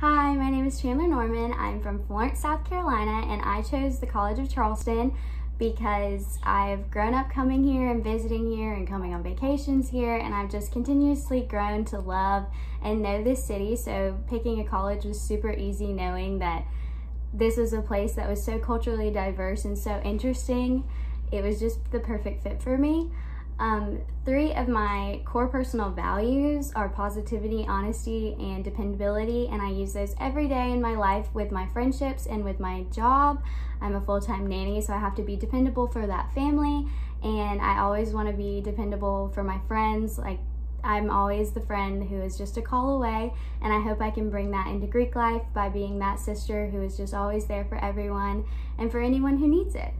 Hi, my name is Chandler Norman. I'm from Florence, South Carolina, and I chose the College of Charleston because I've grown up coming here and visiting here and coming on vacations here, and I've just continuously grown to love and know this city. So picking a college was super easy knowing that this was a place that was so culturally diverse and so interesting. It was just the perfect fit for me. Um, three of my core personal values are positivity, honesty, and dependability, and I use those every day in my life with my friendships and with my job. I'm a full-time nanny, so I have to be dependable for that family, and I always want to be dependable for my friends. Like, I'm always the friend who is just a call away, and I hope I can bring that into Greek life by being that sister who is just always there for everyone and for anyone who needs it.